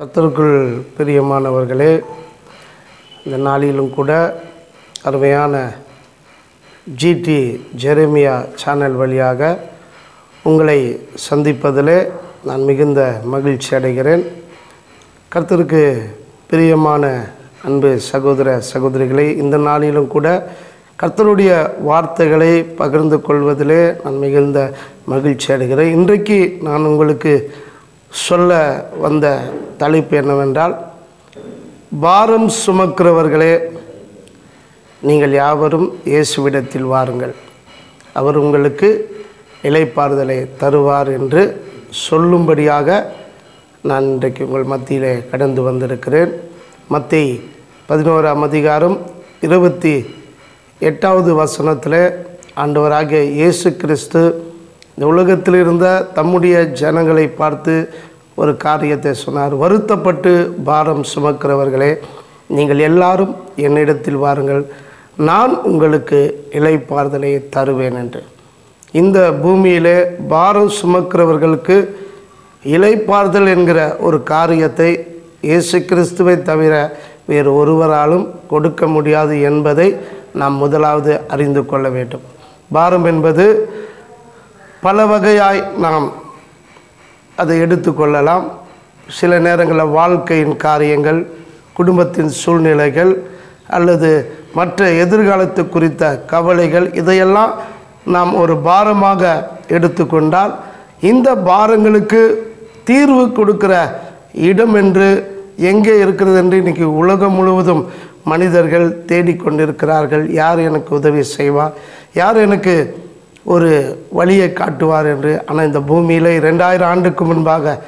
கர்த்தருக்குள் பிரியமானவர்களே இந்த நாளிலும் கூட அருமையான ஜிடி ஜெரேமியா சேனல் வழியாக உங்களை சந்திப்பதிலே நான் மிகுந்த மகிழ்ச்சி அடைகிறேன். கர்த்தருக்கு பிரியமான அன்பு சகோதர சகோதரிகளை இந்த நாளிலும் கூட கர்த்தருடைய வார்த்தைகளை பகிர்ந்து கொள்வதிலே நான் மிகுந்த மகிழ்ச்சி அடைகிறேன். இன்றைக்கு நான் உங்களுக்கு சொல்ல வந்த தலைப்பு என்னவென்றால் பாரம் சுமக்கிறவர்களே நீங்கள் யாவரும் இயேசுவிடத்தில் வாருங்கள். அவர் உங்களுக்கு இலைப்பாறுதலை தருவார் என்று சொல்லும்படியாக நான் இன்றைக்கு உங்கள் மத்தியிலே கடந்து வந்திருக்கிறேன். மத்தி பதினோராம் அதிகாரம் இருபத்தி எட்டாவது வசனத்தில் ஆண்டவராகிய இயேசு கிறிஸ்து இந்த உலகத்தில் இருந்த தம்முடைய ஜனங்களை பார்த்து ஒரு காரியத்தை சொன்னார். வருத்தப்பட்டு பாரம் சுமக்கிறவர்களே நீங்கள் எல்லாரும் என்னிடத்தில் வாருங்கள். நான் உங்களுக்கு இலைப்பாறுதலை தருவேன் என்று. இந்த பூமியிலே பாரம் சுமக்கிறவர்களுக்கு இலைப்பாறுதல் என்கிற ஒரு காரியத்தை இயேசு கிறிஸ்துவை தவிர வேறு ஒருவராலும் கொடுக்க முடியாது என்பதை நாம் முதலாவது அறிந்து கொள்ள வேண்டும். பாரம் என்பது பல வகையாய் நாம் அதை எடுத்துக்கொள்ளலாம் சில நேரங்களில் வாழ்க்கையின் காரியங்கள் குடும்பத்தின் சூழ்நிலைகள் அல்லது மற்ற எதிர்காலத்து குறித்த கவலைகள் இதையெல்லாம் நாம் ஒரு பாரமாக எடுத்துக்கொண்டால் இந்த பாரங்களுக்கு தீர்வு கொடுக்கிற இடம் என்று எங்கே இருக்கிறது என்று இன்றைக்கி உலகம் முழுவதும் மனிதர்கள் தேடிக்கொண்டிருக்கிறார்கள் யார் எனக்கு உதவி செய்வார்? யார் எனக்கு ஒரு வழியை காட்டுவார் என்று. ஆனால் இந்த பூமியில் ரெண்டாயிரம் ஆண்டுக்கு முன்பாக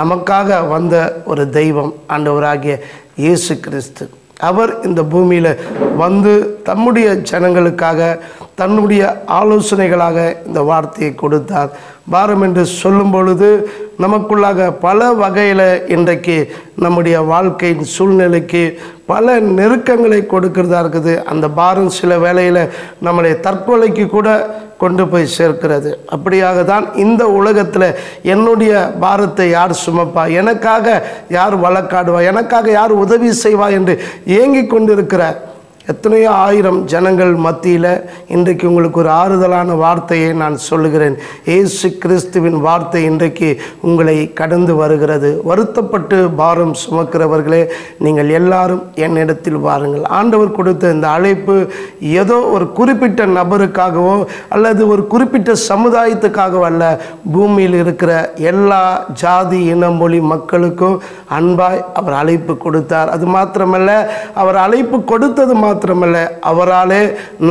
நமக்காக வந்த ஒரு தெய்வம் ஆண்டவராகிய இயேசு கிறிஸ்து. அவர் இந்த பூமியில் வந்து தம்முடைய ஜனங்களுக்காக தன்னுடைய ஆலோசனைகளாக இந்த வார்த்தையை கொடுத்தார். பாரம் என்று சொல்லும் பொழுது நமக்குள்ளாக பல வகையில் இன்றைக்கு நம்முடைய வாழ்க்கையின் சூழ்நிலைக்கு பல நெருக்கங்களை கொடுக்கிறதா இருக்குது. அந்த பாரம் சில வேளையில் நம்மளை தற்கொலைக்கு கூட கொண்டு போய் சேர்க்கிறது. அப்படியாக தான் இந்த உலகத்தில் என்னுடைய பாரத்தை யார் சுமப்பா? எனக்காக யார் வழக்காடுவா? எனக்காக யார் உதவி செய்வா? என்று ஏங்கி கொண்டிருக்கிற எத்தனையோ ஆயிரம் ஜனங்கள் மத்தியில் இன்றைக்கு உங்களுக்கு ஒரு ஆறுதலான வார்த்தையை நான் சொல்லுகிறேன். ஏசு கிறிஸ்துவின் வார்த்தை இன்றைக்கு உங்களை கடந்து வருகிறது. வருத்தப்பட்டு பாரம் சுமக்கிறவர்களே நீங்கள் எல்லாரும் என்னிடத்தில் வாருங்கள். ஆண்டவர் கொடுத்த இந்த அழைப்பு ஏதோ ஒரு குறிப்பிட்ட நபருக்காகவோ அல்லது ஒரு குறிப்பிட்ட சமுதாயத்துக்காகவோ அல்ல. பூமியில் இருக்கிற எல்லா ஜாதி இன மொழி மக்களுக்கும் அன்பாய் அவர் அழைப்பு கொடுத்தார். அது மாத்திரமல்ல அவர் அழைப்பு கொடுத்தது மாத்திரமல்ல அவராலே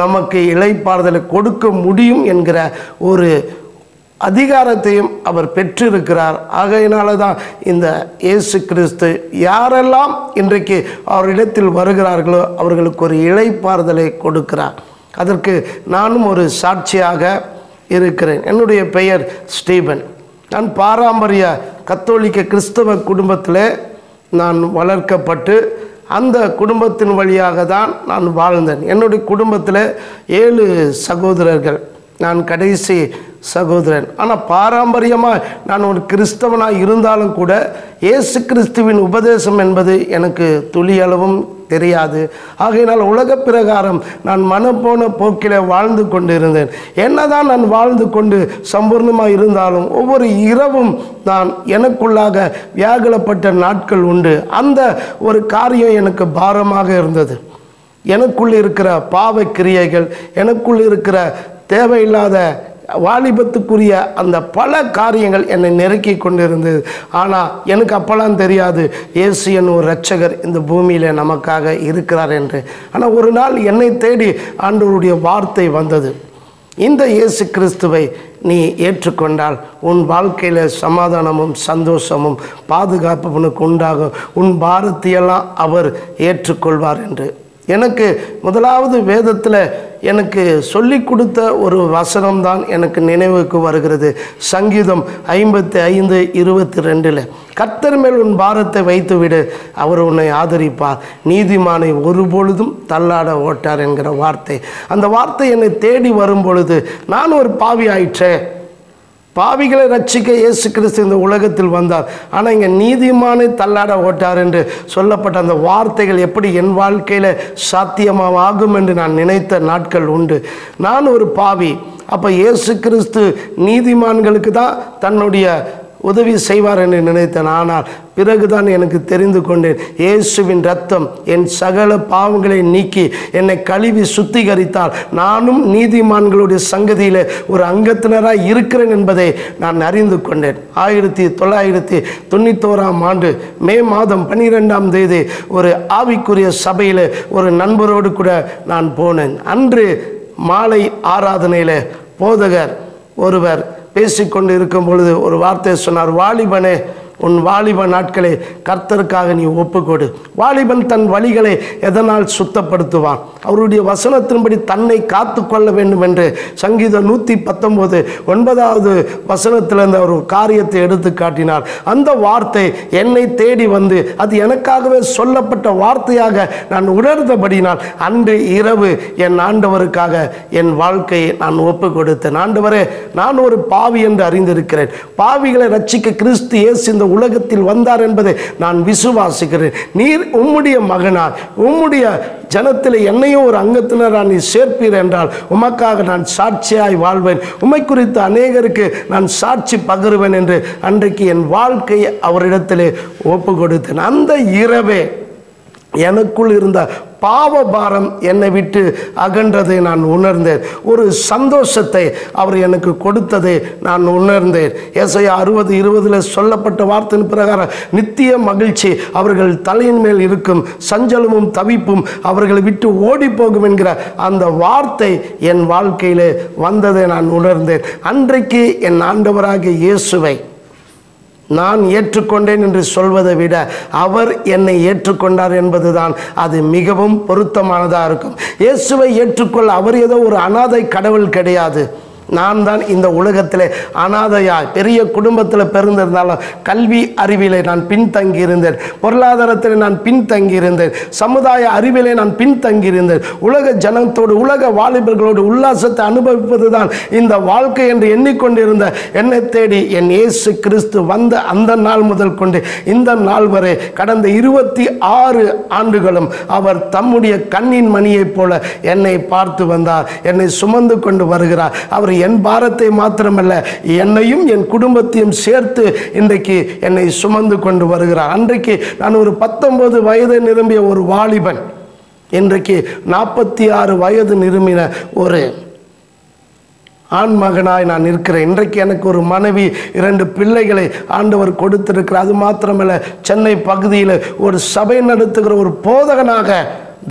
நமக்கு இலைப்பாறுதலை கொடுக்க முடியும் என்கிற ஒரு அதிகாரத்தையும் அவர் பெற்றிருக்கிறார். ஆகையினால தான் இந்த இயேசு கிறிஸ்து யாரெல்லாம் இன்றைக்கு அவரிடத்தில் வருகிறார்களோ அவர்களுக்கு ஒரு இழைப்பாறுதலை கொடுக்கிறார். அதற்கு நானும் ஒரு சாட்சியாக இருக்கிறேன். என்னுடைய பெயர் ஸ்டீபன். நான் பாரம்பரிய கத்தோலிக்க கிறிஸ்தவ குடும்பத்தில் நான் வளர்க்கப்பட்டு அந்த குடும்பத்தின் வழியாக தான் நான் வாழ்ந்தேன். என்னுடைய குடும்பத்தில் ஏழு சகோதரர்கள். நான் கடைசி சகோதரன். ஆனால் பாரம்பரியமாக நான் ஒரு கிறிஸ்தவனாக இருந்தாலும் கூட இயேசு கிறிஸ்துவின் உபதேசம் என்பது எனக்கு துளியளவும் தெரியாது. ஆகையினால் உலக பிரகாரம் நான் மனப்போன போக்கிலே வாழ்ந்து கொண்டு இருந்தேன் என்னதான் நான் வாழ்ந்து கொண்டு சம்பூர்ணமாக இருந்தாலும் ஒவ்வொரு இரவும் நான் எனக்குள்ளாக வியாகுலப்பட்ட நாட்கள் உண்டு. அந்த ஒரு காரியம் எனக்கு பாரமாக இருந்தது. எனக்குள் இருக்கிற பாவ கிரியைகள் எனக்குள் இருக்கிற தேவையில்லாத வாலிபத்துக்குரிய அந்த பல காரியங்கள் என்னை நெருக்கி கொண்டிருந்தது. ஆனால் எனக்கு அப்போல்லாம் தெரியாது இயேசு என் ஒரு ரட்சகர் இந்த பூமியில் நமக்காக இருக்கிறார் என்று. ஆனால் ஒரு நாள் என்னை தேடி ஆண்டவருடைய வார்த்தை வந்தது. இந்த இயேசு கிறிஸ்துவை நீ ஏற்றுக்கொண்டால் உன் வாழ்க்கையில் சமாதானமும் சந்தோஷமும் பாதுகாப்பு உனக்கு உண்டாகும். உன் பாரத்தையெல்லாம் அவர் ஏற்றுக்கொள்வார் என்று. எனக்கு முதலாவது வேதத்தில் எனக்கு சொல்லி கொடுத்த ஒரு வசனம்தான் எனக்கு நினைவுக்கு வருகிறது. சங்கீதம் ஐம்பத்தி ஐந்து இருபத்தி ரெண்டில் கர்த்தர் மேல் உன் பாரத்தை வைத்து விடு அவர் உன்னை ஆதரிப்பார். நீதிமானை ஒருபொழுதும் தள்ளாட ஓட்டார் என்கிற வார்த்தை. அந்த வார்த்தை என்னை தேடி வரும் பொழுது நான் ஒரு பாவி ஆயிற்றேன் பாவிகளை ரட்சிக்க இயேசு கிறிஸ்து இந்த உலகத்தில் வந்தார். ஆனால் இங்கே நீதிமானை தள்ளாட ஓட்டார் என்று சொல்லப்பட்ட அந்த வார்த்தைகள் எப்படி என் வாழ்க்கையில் சாத்தியமாகும் என்று நான் நினைத்த நாட்கள் உண்டு. நான் ஒரு பாவி. அப்போ இயேசு கிறிஸ்து நீதிமான்களுக்கு தான் தன்னுடைய உதவி செய்வார் என்று நினைத்தேன். ஆனால் பிறகுதான் எனக்கு தெரிந்து கொண்டேன். இயேசுவின் ரத்தம் என் சகல பாவங்களை நீக்கி என்னை கழுவி சுத்திகரித்தால் நானும் நீதிமான்களுடைய சங்கதியில் ஒரு அங்கத்தினராக இருக்கிறேன் என்பதை நான் அறிந்து கொண்டேன். ஆயிரத்தி தொள்ளாயிரத்தி தொண்ணூத்தோராம் ஆண்டு மே மாதம் பன்னிரெண்டாம் தேதி ஒரு ஆவிக்குரிய சபையில் ஒரு நண்பரோடு கூட நான் போனேன். அன்று மாலை ஆராதனையில் போதகர் ஒருவர் பேசிக்கொண்டு இருக்கும் பொழுது ஒரு வார்த்தை சொன்னார் வாலிபனே உன் வாலிப நாட்களை கர்த்தருக்காக நீ ஒப்புக்கொடு. வாலிபன் தன் வழிகளை எதனால் சுத்தப்படுத்துவான்? அவருடைய வசனத்தின்படி தன்னை காத்து கொள்ள வேண்டும் என்று சங்கீதம் நூற்றி பத்தொம்போது ஒன்பதாவது வசனத்திலிருந்து அவர் ஒரு காரியத்தை எடுத்து காட்டினார். அந்த வார்த்தை என்னை தேடி வந்து அது எனக்காகவே சொல்லப்பட்ட வார்த்தையாக நான் உணர்ந்தபடினால் அன்று இரவு என் ஆண்டவருக்காக என் வாழ்க்கையை நான் ஒப்பு கொடுத்தேன் ஆண்டவரே நான் ஒரு பாவி என்று அறிந்திருக்கிறேன். பாவிகளை ரட்சிக்க கிறிஸ்து இயேசு இந்த உலகத்தில் வந்தார் என்பதை நான் விசுவாசிக்கிறேன். நீர் உம்முடைய மகனார் உம்முடைய ஜனத்தில் என்னையும் ஒரு அங்கத்தினராக நீ சேர்ப்பீர் என்றால் உமக்காக நான் சாட்சியாய் வாழ்வேன். உமை குறித்து அநேகருக்கு நான் சாட்சி பகிர்வேன் என்று அன்றைக்கு என் வாழ்க்கையை அவரிடத்திலே ஒப்பு கொடுத்தேன் அந்த இரவே எனக்குள் இருந்த பாவ பாரம் என்னை விட்டு அகன்றதை நான் உணர்ந்தேன். ஒரு சந்தோஷத்தை அவர் எனக்கு கொடுத்ததை நான் உணர்ந்தேன். ஏசையா அறுபது இருபதில் சொல்லப்பட்ட வார்த்தையின் பிரகாரம் நித்திய மகிழ்ச்சி அவர்கள் தலையின் மேல் இருக்கும் சஞ்சலமும் தவிப்பும் அவர்களை விட்டு ஓடி போகும் என்கிற அந்த வார்த்தை என் வாழ்க்கையிலே வந்ததை நான் உணர்ந்தேன். அன்றைக்கு என் ஆண்டவராக இயேசுவை நான் ஏற்றுக்கொண்டேன் என்று சொல்வதை விட அவர் என்னை ஏற்றுக்கொண்டார் என்பதுதான். அது மிகவும் பொருத்தமானதாக இருக்கும். இயேசுவை ஏற்றுக்கொள்ள அவர் ஏதோ ஒரு அனாதை கடவுள் கிடையாது. நான் தான் இந்த உலகத்தில் அனாதையாய் பெரிய குடும்பத்தில் பிறந்திருந்தாலும் கல்வி அறிவிலே நான் பின்தங்கியிருந்தேன். பொருளாதாரத்தில் நான் பின்தங்கியிருந்தேன். சமுதாய அறிவிலே நான் பின்தங்கியிருந்தேன். உலக ஜனத்தோடு உலக வாலிபர்களோடு உல்லாசத்தை அனுபவிப்பது தான் இந்த வாழ்க்கை என்று எண்ணிக்கொண்டிருந்த என்னை தேடி என் இயேசு கிறிஸ்து வந்த அந்த நாள் முதல் கொண்டு இந்த நாள் வரை கடந்த இருபத்தி ஆறு ஆண்டுகளும் அவர் தம்முடைய கண்ணின் மணியைப் போல என்னை பார்த்து வந்தார். என்னை சுமந்து கொண்டு வருகிறார். அவர் என் பாரத்தை மாத்திரமல்ல என்னையும் என் குடும்பத்தையும் சேர்த்து இன்றைக்கு என்னை சுமந்து கொண்டு வருகிறார். அன்றைக்கு நான் ஒரு பத்தொன்பது வயது நிரம்பிய ஒரு வாலிபன் இன்றைக்கு நாற்பத்தி ஆறு வயது நிரம்பின ஒரு ஆண் மகனாய் நான் இருக்கிறேன் இன்றைக்கு எனக்கு ஒரு மனைவி இரண்டு பிள்ளைகளை ஆண்டவர் கொடுத்திருக்கிறார். அது மாத்திரமல்ல சென்னை பகுதியில் ஒரு சபை நடத்துகிற ஒரு போதகனாக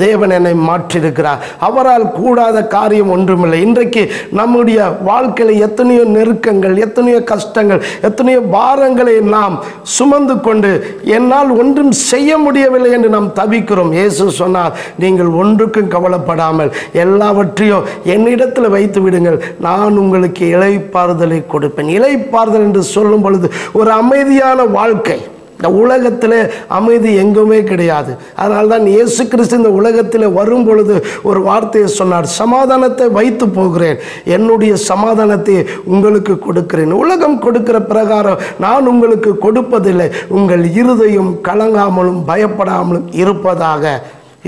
தேவன் என்னை மாற்றியிருக்கிறார். அவரால் கூடாத காரியம் ஒன்றுமில்லை. இன்றைக்கு நம்முடைய வாழ்க்கையில் எத்தனையோ நெருக்கங்கள் எத்தனையோ கஷ்டங்கள் எத்தனையோ பாரங்களை நாம் சுமந்து கொண்டு என்னால் ஒன்றும் செய்ய முடியவில்லை என்று நாம் தவிக்கிறோம். இயேசு சொன்னார் நீங்கள் ஒன்றுக்கும் கவலைப்படாமல் எல்லாவற்றையும் என்னிடத்தில் வைத்து விடுங்கள். நான் உங்களுக்கு இலைப்பாறுதலை கொடுப்பேன். இலைப்பாறுதல் என்று சொல்லும் பொழுது ஒரு அமைதியான வாழ்க்கை. இந்த உலகத்தில் அமைதி எங்குமே கிடையாது. அதனால தான் இயேசு கிறிஸ்து இந்த உலகத்தில் வரும் பொழுது ஒரு வார்த்தையை சொன்னார் சமாதானத்தை வைத்து போகிறேன். என்னுடைய சமாதானத்தை உங்களுக்கு கொடுக்கிறேன். உலகம் கொடுக்கிற பிரகாரம் நான் உங்களுக்கு கொடுப்பதில்லை. உங்கள் இருதையும் கலங்காமலும் பயப்படாமலும் இருப்பதாக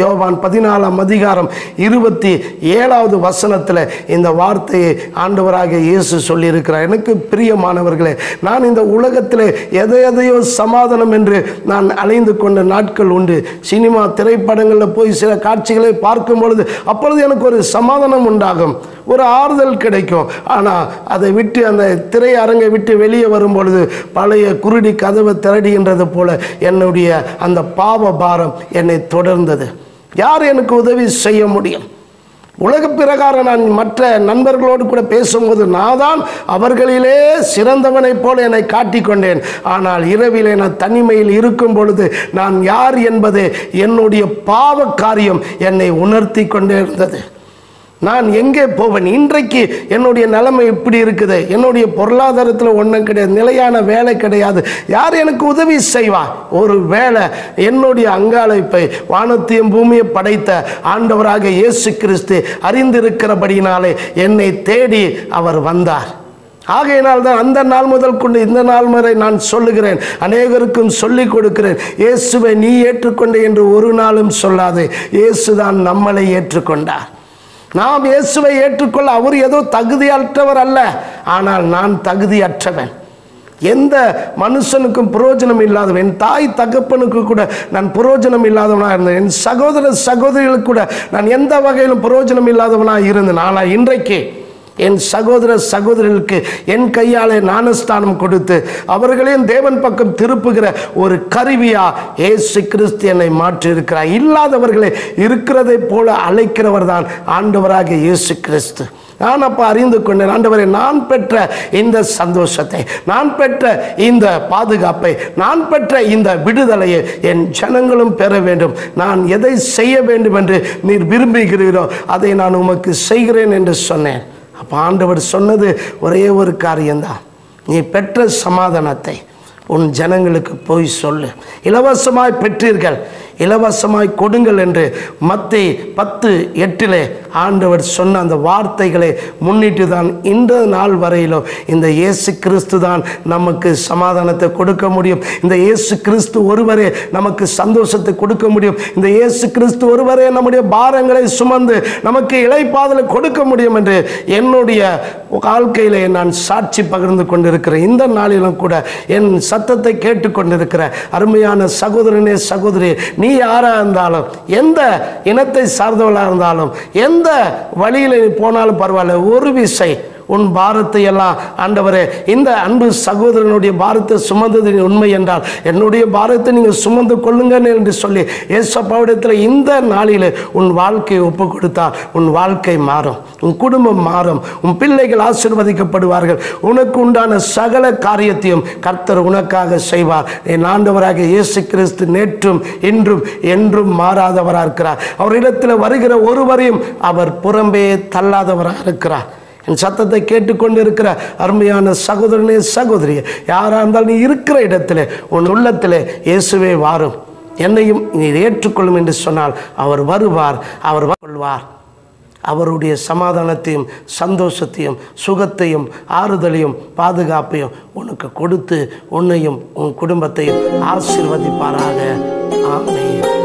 யோவான் பதினாலாம் அதிகாரம் இருபத்தி ஏழாவது வசனத்தில் இந்த வார்த்தையை ஆண்டவராக இயேசு சொல்லியிருக்கிறார். எனக்கு பிரியமானவர்களே நான் இந்த உலகத்தில் எதை எதையோ சமாதானம் என்று நான் அலைந்து கொண்ட நாட்கள் உண்டு. சினிமா திரைப்படங்களில் போய் சில காட்சிகளை பார்க்கும் பொழுது அப்பொழுது எனக்கு ஒரு சமாதானம் உண்டாகும். ஒரு ஆறுதல் கிடைக்கும். ஆனால் அதை விட்டு அந்த திரையரங்கை விட்டு வெளியே வரும் பொழுது பழைய குருடி கதவை திரடுகின்றது போல என்னுடைய அந்த பாவ பாரம் என்னை தொடர்ந்தது. யார் எனக்கு உதவி செய்ய முடியும்? உலக பிரகாரம் நான் மற்ற நண்பர்களோடு கூட பேசும்போது நான் தான் அவர்களிலே சிறந்தவனைப் போல என்னை காட்டிக்கொண்டேன் ஆனால் இரவிலே நான் தனிமையில் இருக்கும் பொழுது நான் யார் என்பது என்னுடைய பாவ காரியம் என்னை உணர்த்தி கொண்டே இருந்தது. நான் எங்கே போவேன்? இன்றைக்கு என்னுடைய நிலைமை இப்படி இருக்குது. என்னுடைய பொருளாதாரத்தில் ஒன்றும் கிடையாது. நிலையான வேலை கிடையாது. யார் எனக்கு உதவி செய்வா? ஒரு வேலை என்னுடைய அங்காளைப்பை வானத்தையும் பூமியை படைத்த ஆண்டவராக இயேசு கிறிஸ்து அறிந்திருக்கிறபடினாலே என்னை தேடி அவர் வந்தார். ஆகையினால் தான் அந்த நாள் முதல் கொண்டு இந்த நாள் வரை நான் சொல்லுகிறேன். அநேகருக்கும் சொல்லிக் கொடுக்கிறேன். இயேசுவை நீ ஏற்றுக்கொண்ட என்று ஒரு நாளும் சொல்லாது. இயேசுதான் நம்மளை ஏற்றுக்கொண்டார். நாம் இயேசுவை ஏற்றுக்கொள்ள அவர் ஏதோ தகுதியற்றவர் அல்ல. ஆனால் நான் தகுதியற்றவன். எந்த மனுஷனுக்கும் புரோஜனம் இல்லாதவன் என் தாய் தகப்பனுக்கு கூட நான் புரோஜனம் இல்லாதவனாக இருந்தேன். என் சகோதர சகோதரிகளுக்கு கூட நான் எந்த வகையிலும் பிரயோஜனம் இல்லாதவனாக இருந்தேன் ஆனால் இன்றைக்கு என் சகோதர சகோதரர்களுக்கு என் கையாலே ஞானஸ்தானம் கொடுத்து அவர்களையும் தேவன் பக்கம் திருப்புகிற ஒரு கருவியா ஏசு கிறிஸ்து என்னை மாற்றியிருக்கிறார். இல்லாதவர்களை இருக்கிறதை போல அழைக்கிறவர் தான் ஆண்டவராக இயேசு கிறிஸ்து. நான் அப்போ அறிந்து கொண்டேன் ஆண்டவரை நான் பெற்ற இந்த சந்தோஷத்தை நான் பெற்ற இந்த பாதுகாப்பை நான் பெற்ற இந்த விடுதலையை என் ஜனங்களும் பெற வேண்டும். நான் எதை செய்ய வேண்டும் என்று நீர் விரும்புகிறீரோ அதை நான் உமக்கு செய்கிறேன் என்று சொன்னேன். அப்போ ஆண்டவர் சொன்னது ஒரே ஒரு காரியம்தான். நீ பெற்ற சமாதானத்தை உன் ஜனங்களுக்கு போய் சொல்லு. இலவசமாய் பெற்றீர்கள். இலவசமாய் கொடுங்கள் என்று மத்தி பத்து எட்டிலே ஆண்டவர் சொன்ன அந்த வார்த்தைகளை முன்னிட்டு தான் இந்த நாள் வரையிலும் இந்த இயேசு கிறிஸ்து தான் நமக்கு சமாதானத்தை கொடுக்க முடியும். இந்த இயேசு கிறிஸ்து ஒருவரே நமக்கு சந்தோஷத்தை கொடுக்க முடியும். இந்த இயேசு கிறிஸ்து ஒருவரே நம்முடைய பாரங்களை சுமந்து நமக்கு இளைப்பாதலை கொடுக்க முடியும் என்று என்னுடைய வாழ்க்கையிலே நான் சாட்சி பகிர்ந்து கொண்டிருக்கிறேன் இந்த நாளிலும் கூட என் சத்தத்தை கேட்டுக்கொண்டிருக்கிற அருமையான சகோதரனே சகோதரி நீ யாராக இருந்தாலும் எந்த இனத்தை சார்ந்தவளாக இருந்தாலும் எந்த வழியில் போனாலும் பரவாயில்ல ஒரு விசை உன் பாரத்தை எல்லாம் ஆண்டவரே இந்த அன்பு சகோதரனுடைய பாரத்தை சுமந்தது உண்மை என்றால் என்னுடைய பாரத்தை நீங்கள் சுமந்து கொள்ளுங்க என்று சொல்லி ஏசப்பாவிடத்தில் இந்த நாளில் உன் வாழ்க்கையை ஒப்பு கொடுத்தால் உன் வாழ்க்கை மாறும் உன் குடும்பம் மாறும் உன் பிள்ளைகள் ஆசீர்வதிக்கப்படுவார்கள் உனக்கு உண்டான சகல காரியத்தையும் கர்த்தர் உனக்காக செய்வார். என் ஆண்டவராக இயேசு கிறிஸ்து நேற்றும் இன்றும் என்றும் மாறாதவராக இருக்கிறார் அவரிடத்தில் வருகிற ஒருவரையும் அவர் புறம்பே தள்ளாதவராக இருக்கிறார் என் சத்தத்தை கேட்டுக்கொண்டு இருக்கிற அருமையான சகோதரனே சகோதரி யாராக இருந்தாலும் நீ இருக்கிற இடத்துல உன் உள்ளத்தில் இயேசுவே வாரும். என்னையும் நீ ஏற்றுக்கொள்ளும் என்று சொன்னால் அவர் வருவார் அவர் கொள்வார் அவருடைய சமாதானத்தையும் சந்தோஷத்தையும் சுகத்தையும் ஆறுதலையும் பாதுகாப்பையும் உனக்கு கொடுத்து உன்னையும் உன் குடும்பத்தையும் ஆசீர்வதிப்பாராக. ஆமையும்